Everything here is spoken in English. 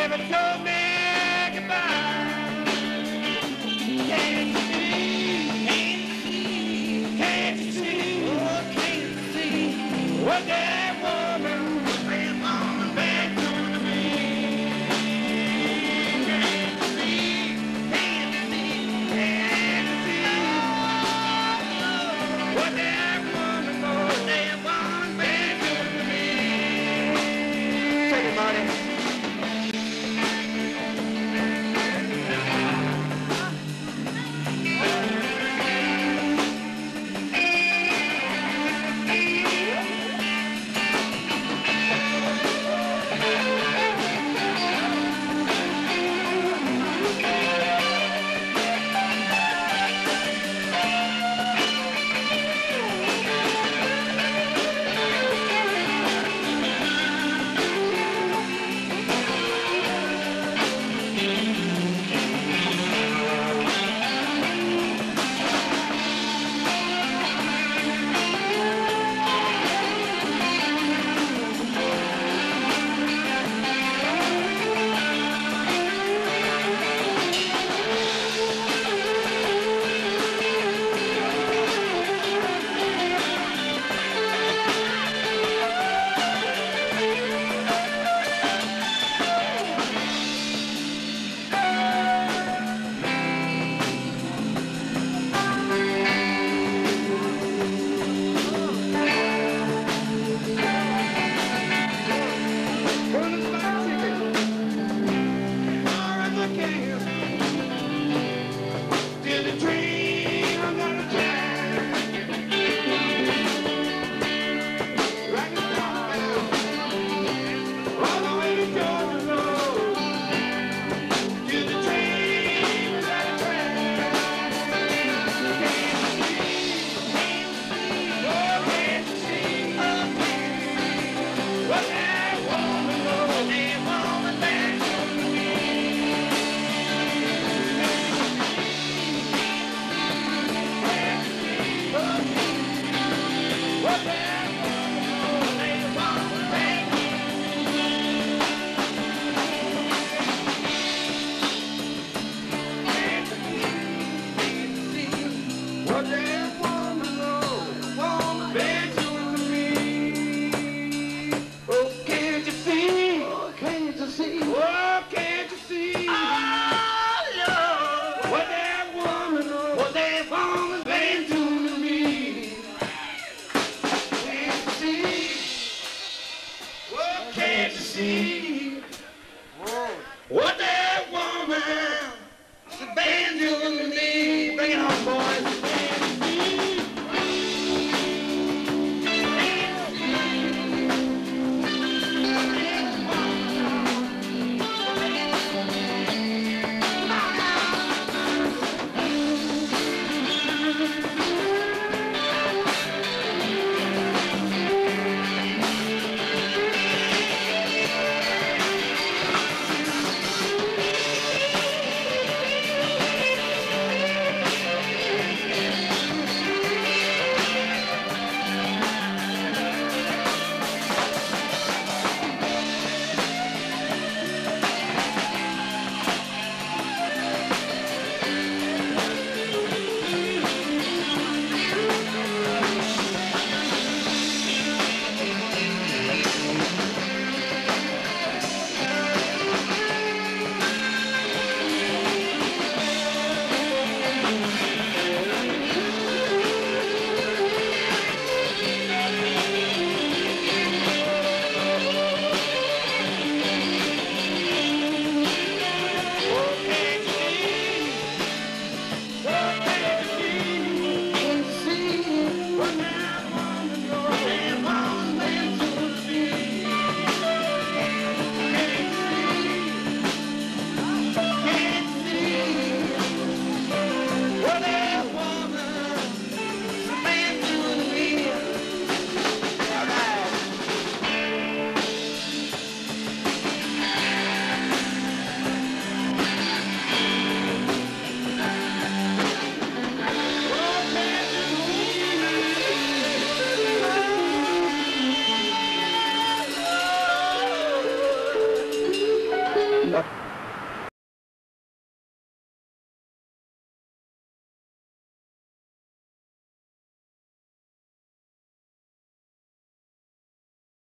never told me